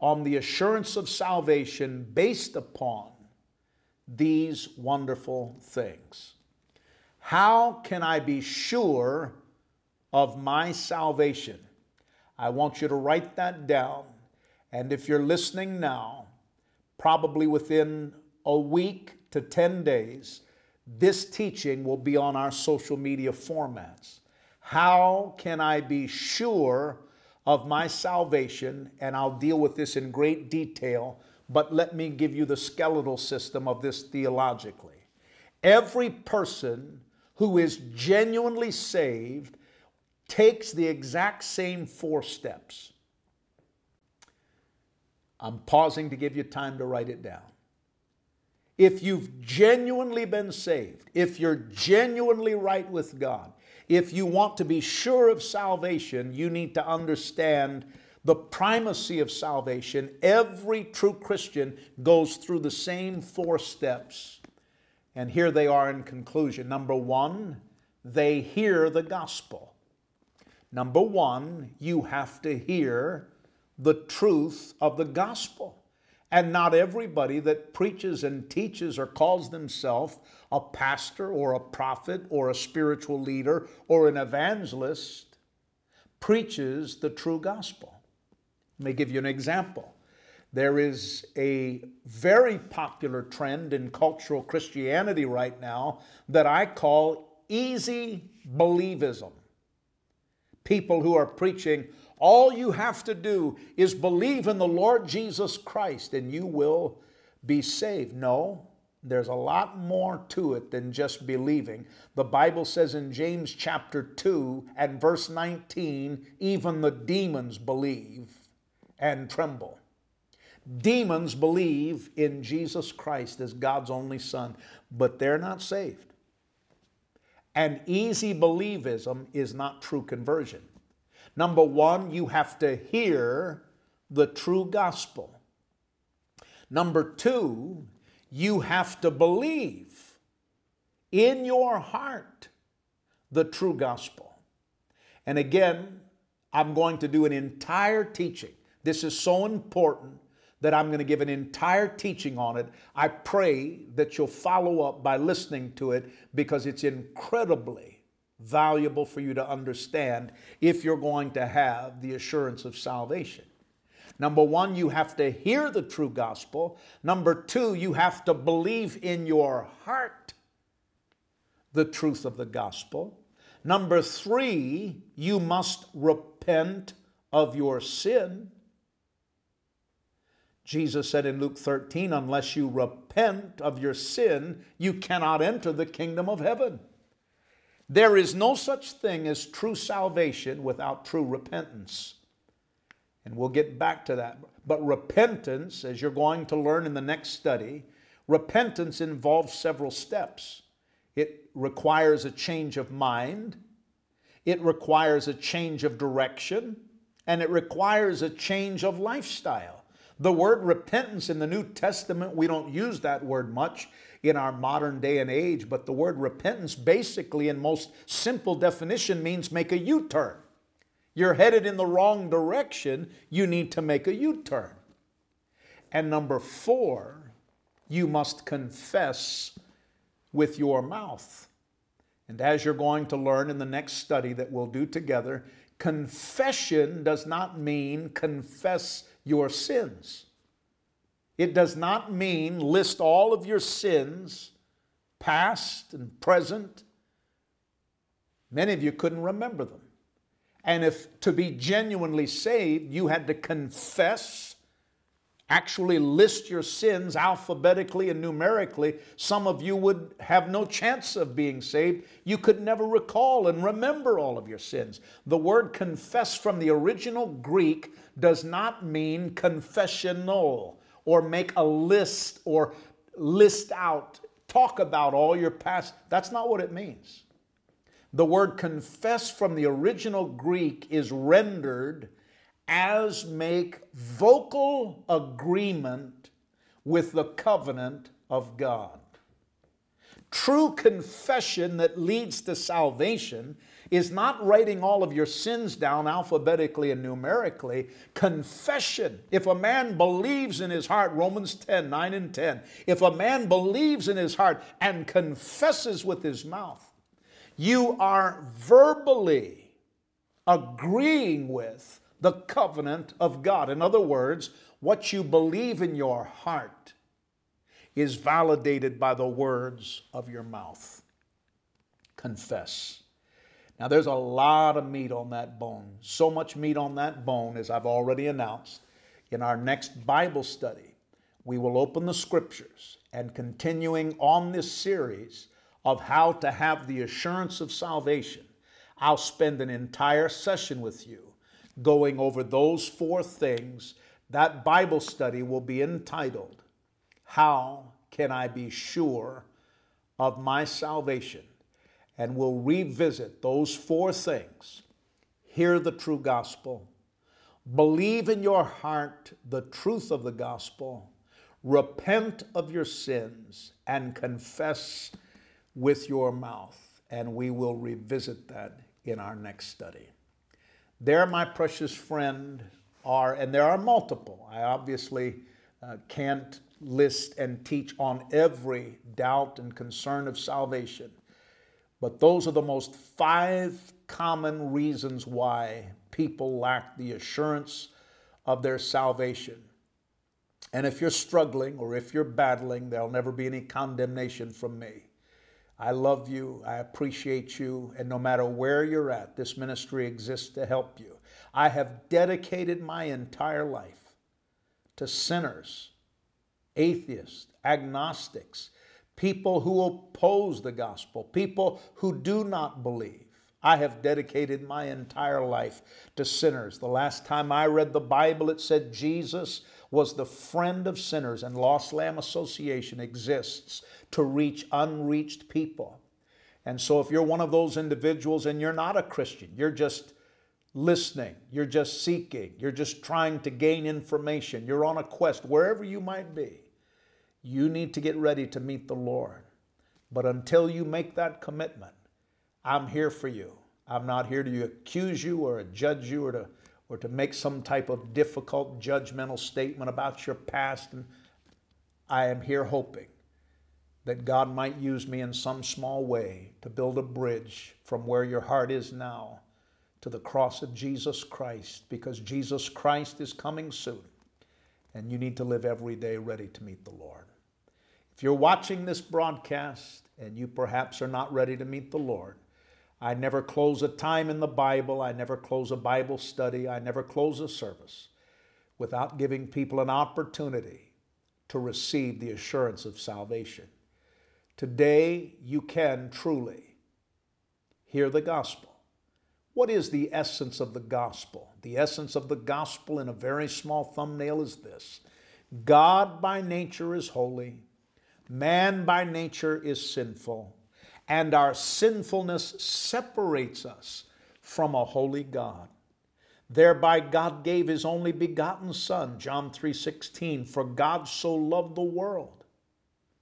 on the assurance of salvation based upon these wonderful things. How can I be sure of my salvation? I want you to write that down. And if you're listening now, probably within a week to 10 days, this teaching will be on our social media formats. How can I be sure of my salvation? And I'll deal with this in great detail, but let me give you the skeletal system of this theologically. Every person who is genuinely saved takes the exact same four steps. I'm pausing to give you time to write it down. If you've genuinely been saved, if you're genuinely right with God, if you want to be sure of salvation, you need to understand the primacy of salvation. Every true Christian goes through the same four steps and here they are in conclusion. Number one, they hear the gospel. Number one, you have to hear the truth of the gospel. And not everybody that preaches and teaches or calls themselves a pastor or a prophet or a spiritual leader or an evangelist preaches the true gospel. Let me give you an example. There is a very popular trend in cultural Christianity right now that I call easy believism. People who are preaching, all you have to do is believe in the Lord Jesus Christ and you will be saved. No, there's a lot more to it than just believing. The Bible says in James chapter 2 and verse 19, even the demons believe and tremble. Demons believe in Jesus Christ as God's only Son, but they're not saved. And easy believism is not true conversion. Number one, you have to hear the true gospel. Number two, you have to believe in your heart the true gospel. And again, I'm going to do an entire teaching. This is so important that I'm going to give an entire teaching on it. I pray that you'll follow up by listening to it because it's incredibly valuable for you to understand if you're going to have the assurance of salvation. Number one, you have to hear the true gospel. Number two, you have to believe in your heart the truth of the gospel. Number three, you must repent of your sin. Jesus said in Luke 13, unless you repent of your sin, you cannot enter the kingdom of heaven. There is no such thing as true salvation without true repentance. And we'll get back to that. But repentance, as you're going to learn in the next study, repentance involves several steps. It requires a change of mind, it requires a change of direction, and it requires a change of lifestyle. The word repentance in the New Testament, we don't use that word much in our modern day and age, but the word repentance basically, in most simple definition, means make a U turn. You're headed in the wrong direction, you need to make a U turn. And number four, you must confess with your mouth. And as you're going to learn in the next study that we'll do together, confession does not mean confess your sins. It does not mean list all of your sins, past and present. Many of you couldn't remember them. And if to be genuinely saved, you had to confess, actually list your sins alphabetically and numerically, some of you would have no chance of being saved. You could never recall and remember all of your sins. The word confess from the original Greek does not mean confessional or make a list or list out, talk about all your past. That's not what it means. The word confess from the original Greek is rendered as make vocal agreement with the covenant of God. True confession that leads to salvation is not writing all of your sins down alphabetically and numerically. Confession, if a man believes in his heart, Romans 10, 9 and 10, if a man believes in his heart and confesses with his mouth, you are verbally agreeing with the covenant of God. In other words, what you believe in your heart is validated by the words of your mouth. Confess. Now, there's a lot of meat on that bone. So much meat on that bone, as I've already announced. In our next Bible study, we will open the scriptures and continuing on this series, of how to have the assurance of salvation, I'll spend an entire session with you going over those four things. That Bible study will be entitled, How Can I Be Sure of My Salvation? And we'll revisit those four things. Hear the true gospel, believe in your heart the truth of the gospel, repent of your sins, and confess with your mouth. And we will revisit that in our next study. There, my precious friend, are, and there are multiple. I obviously uh, can't list and teach on every doubt and concern of salvation, but those are the most five common reasons why people lack the assurance of their salvation. And if you're struggling or if you're battling, there'll never be any condemnation from me. I love you. I appreciate you. And no matter where you're at, this ministry exists to help you. I have dedicated my entire life to sinners, atheists, agnostics, people who oppose the gospel, people who do not believe. I have dedicated my entire life to sinners. The last time I read the Bible, it said Jesus was the friend of sinners, and Lost Lamb Association exists to reach unreached people. And so, if you're one of those individuals and you're not a Christian, you're just listening, you're just seeking, you're just trying to gain information, you're on a quest, wherever you might be, you need to get ready to meet the Lord. But until you make that commitment, I'm here for you. I'm not here to accuse you or judge you or to, or to make some type of difficult judgmental statement about your past. And I am here hoping that God might use me in some small way to build a bridge from where your heart is now to the cross of Jesus Christ because Jesus Christ is coming soon and you need to live every day ready to meet the Lord. If you're watching this broadcast and you perhaps are not ready to meet the Lord, I never close a time in the Bible, I never close a Bible study, I never close a service without giving people an opportunity to receive the assurance of salvation. Today, you can truly hear the gospel. What is the essence of the gospel? The essence of the gospel in a very small thumbnail is this God by nature is holy, man by nature is sinful and our sinfulness separates us from a holy God. Thereby God gave his only begotten son, John 3:16, for God so loved the world,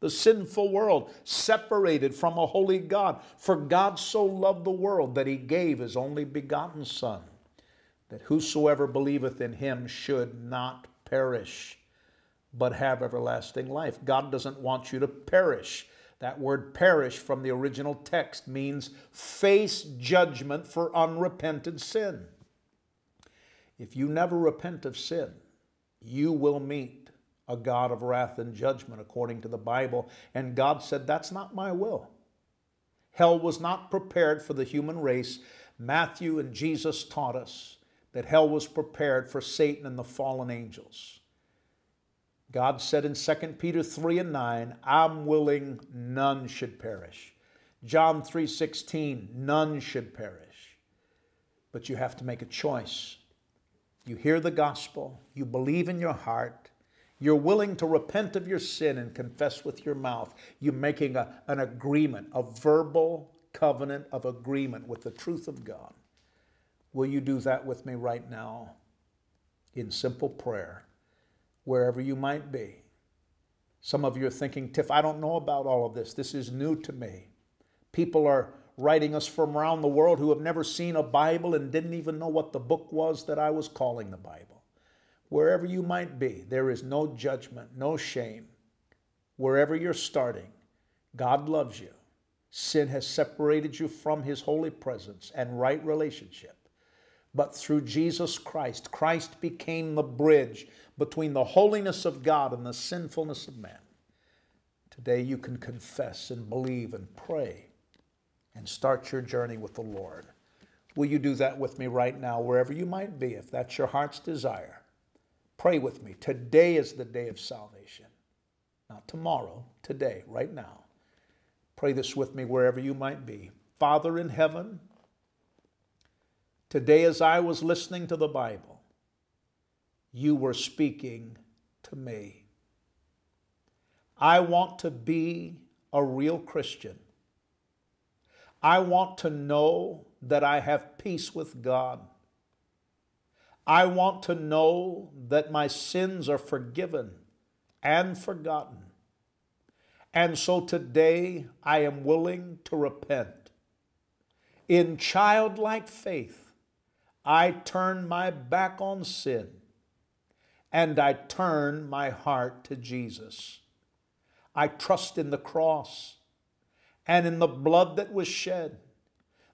the sinful world separated from a holy God, for God so loved the world that he gave his only begotten son, that whosoever believeth in him should not perish, but have everlasting life. God doesn't want you to perish. That word perish from the original text means face judgment for unrepented sin. If you never repent of sin, you will meet a God of wrath and judgment according to the Bible. And God said, That's not my will. Hell was not prepared for the human race. Matthew and Jesus taught us that hell was prepared for Satan and the fallen angels. God said in 2 Peter 3 and 9, I'm willing none should perish. John 3:16, none should perish. But you have to make a choice. You hear the gospel, you believe in your heart, you're willing to repent of your sin and confess with your mouth. You're making a, an agreement, a verbal covenant of agreement with the truth of God. Will you do that with me right now in simple prayer? Wherever you might be. Some of you are thinking, Tiff, I don't know about all of this. This is new to me. People are writing us from around the world who have never seen a Bible and didn't even know what the book was that I was calling the Bible. Wherever you might be, there is no judgment, no shame. Wherever you're starting, God loves you. Sin has separated you from His holy presence and right relationship. But through Jesus Christ, Christ became the bridge between the holiness of God and the sinfulness of man. Today you can confess and believe and pray and start your journey with the Lord. Will you do that with me right now, wherever you might be, if that's your heart's desire? Pray with me. Today is the day of salvation. Not tomorrow, today, right now. Pray this with me wherever you might be. Father in heaven, today as I was listening to the Bible, you were speaking to me. I want to be a real Christian. I want to know that I have peace with God. I want to know that my sins are forgiven and forgotten. And so today I am willing to repent. In childlike faith, I turn my back on sin and I turn my heart to Jesus. I trust in the cross and in the blood that was shed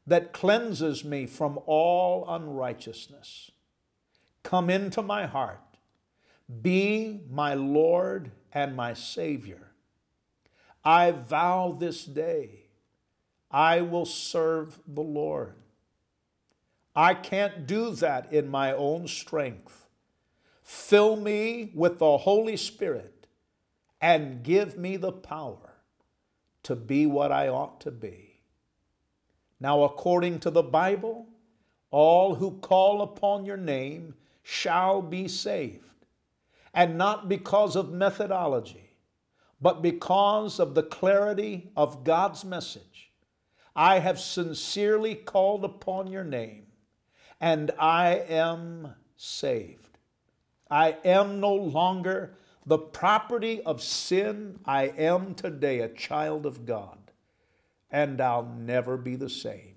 that cleanses me from all unrighteousness. Come into my heart be my Lord and my Savior. I vow this day I will serve the Lord. I can't do that in my own strength. Fill me with the Holy Spirit and give me the power to be what I ought to be. Now, according to the Bible, all who call upon your name shall be saved, and not because of methodology, but because of the clarity of God's message. I have sincerely called upon your name and I am saved. I am no longer the property of sin. I am today a child of God, and I'll never be the same.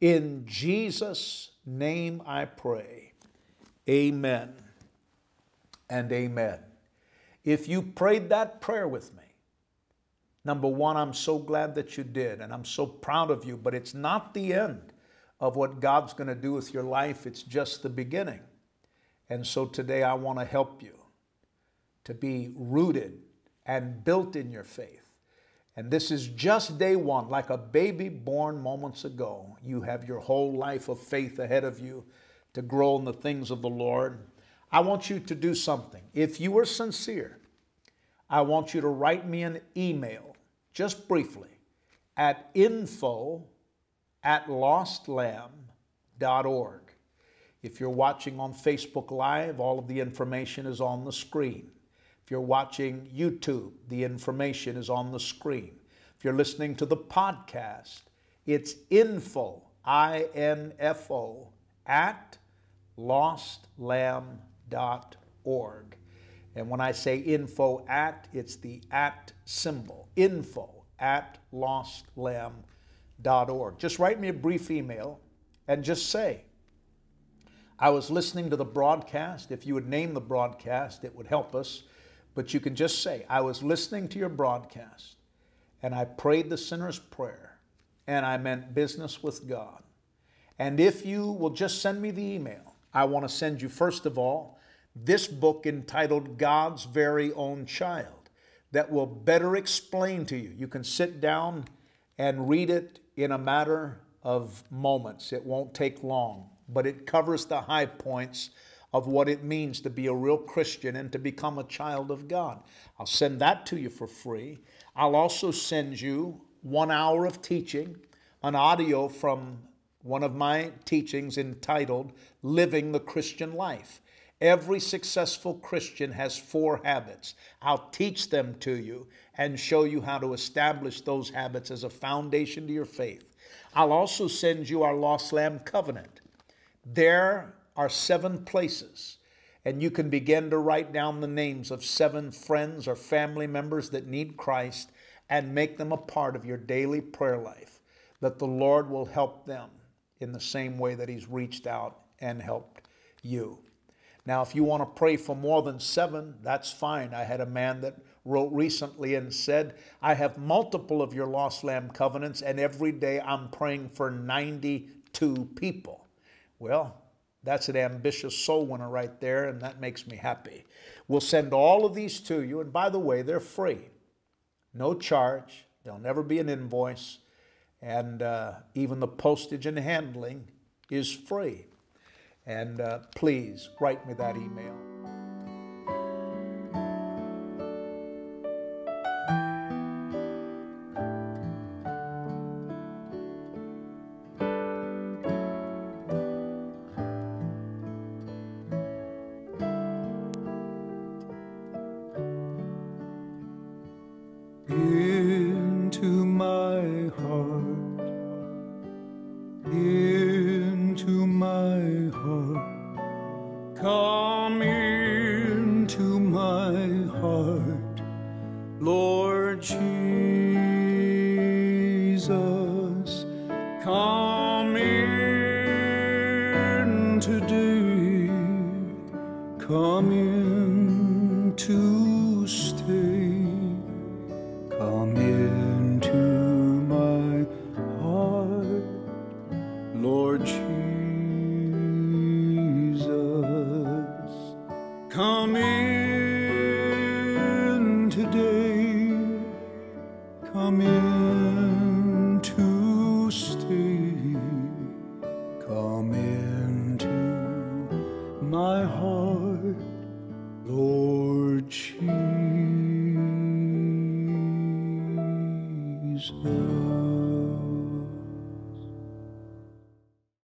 In Jesus' name I pray. Amen and amen. If you prayed that prayer with me, number one, I'm so glad that you did, and I'm so proud of you, but it's not the end of what God's going to do with your life. It's just the beginning. And so today I want to help you to be rooted and built in your faith. And this is just day one, like a baby born moments ago. You have your whole life of faith ahead of you to grow in the things of the Lord. I want you to do something. If you are sincere, I want you to write me an email, just briefly, at info at lostlamb.org. If you're watching on Facebook Live, all of the information is on the screen. If you're watching YouTube, the information is on the screen. If you're listening to the podcast, it's info, I N F O, at lostlamb.org. And when I say info at, it's the at symbol, info at lostlamb.org org. Just write me a brief email and just say, I was listening to the broadcast. If you would name the broadcast, it would help us. But you can just say, I was listening to your broadcast and I prayed the sinner's prayer and I meant business with God. And if you will just send me the email, I want to send you, first of all, this book entitled God's Very Own Child that will better explain to you. You can sit down and read it in a matter of moments. It won't take long, but it covers the high points of what it means to be a real Christian and to become a child of God. I'll send that to you for free. I'll also send you one hour of teaching, an audio from one of my teachings entitled Living the Christian Life. Every successful Christian has four habits. I'll teach them to you and show you how to establish those habits as a foundation to your faith. I'll also send you our Lost Lamb Covenant. There are seven places, and you can begin to write down the names of seven friends or family members that need Christ and make them a part of your daily prayer life, that the Lord will help them in the same way that He's reached out and helped you. Now, if you want to pray for more than seven, that's fine. I had a man that wrote recently and said, I have multiple of your Lost Lamb covenants, and every day I'm praying for 92 people. Well, that's an ambitious soul winner right there, and that makes me happy. We'll send all of these to you, and by the way, they're free. No charge, there'll never be an invoice, and uh, even the postage and handling is free. And uh, please write me that email.